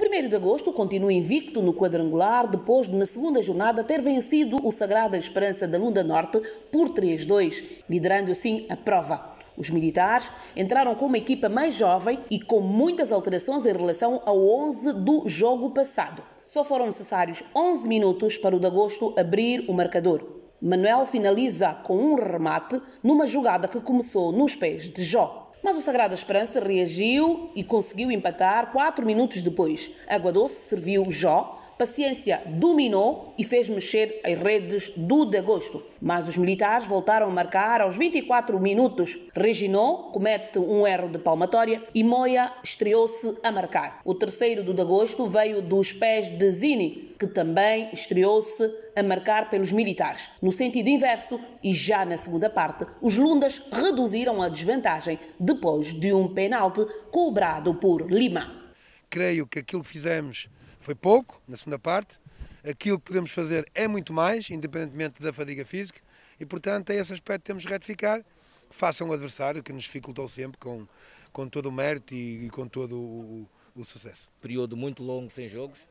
1 de agosto continua invicto no quadrangular depois de, na segunda jornada, ter vencido o Sagrada Esperança da Lunda Norte por 3-2, liderando assim a prova. Os militares entraram com uma equipa mais jovem e com muitas alterações em relação ao 11 do jogo passado. Só foram necessários 11 minutos para o de agosto abrir o marcador. Manuel finaliza com um remate numa jogada que começou nos pés de Jó. Mas o Sagrada Esperança reagiu e conseguiu empatar quatro minutos depois. Água Doce serviu Jó Paciência dominou e fez mexer as redes do de agosto. Mas os militares voltaram a marcar aos 24 minutos. Reginot comete um erro de palmatória e Moia estreou-se a marcar. O terceiro do de agosto veio dos pés de Zini, que também estreou-se a marcar pelos militares. No sentido inverso, e já na segunda parte, os Lundas reduziram a desvantagem depois de um penalti cobrado por Lima. Creio que aquilo que fizemos foi pouco na segunda parte. Aquilo que podemos fazer é muito mais, independentemente da fadiga física, e portanto, a esse aspecto temos de retificar. Façam o adversário, que nos dificultou sempre com, com todo o mérito e, e com todo o, o, o, sucesso. Período muito longo sem jogos.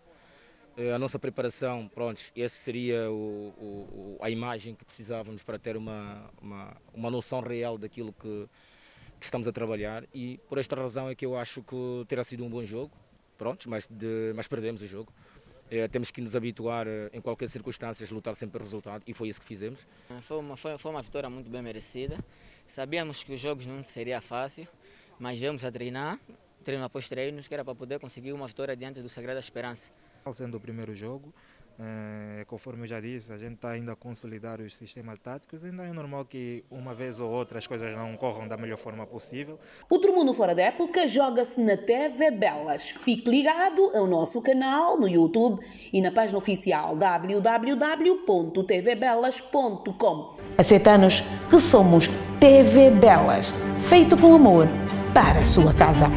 Eh, a nossa preparação, pronto, essa seria o, a imagem que precisávamos para ter uma, uma, uma noção real daquilo que, que estamos a trabalhar e por esta razão é que eu acho que terá sido um bom jogo prontos, mas, de, mas perdemos o jogo. É, temos que nos habituar eh, em qualquer circunstância a lutar sempre pelo resultado e foi isso que fizemos. Foi uma, foi, foi uma vitória muito bem merecida. Sabíamos que os jogos não seria fácil, mas viemos a treinar, treino após treinos, que era para poder conseguir uma vitória diante do Sagrada Esperança. Sendo o primeiro jogo, é, conforme eu já disse, a gente está ainda a consolidar os sistemas táticos. Ainda é normal que uma vez ou outra as coisas não corram da melhor forma possível. Outro Mundo Fora da Época joga-se na TV Belas. Fique ligado ao nosso canal no YouTube e na página oficial www.tvbelas.com. Aceitanos que somos TV Belas, feito com amor para a sua casa.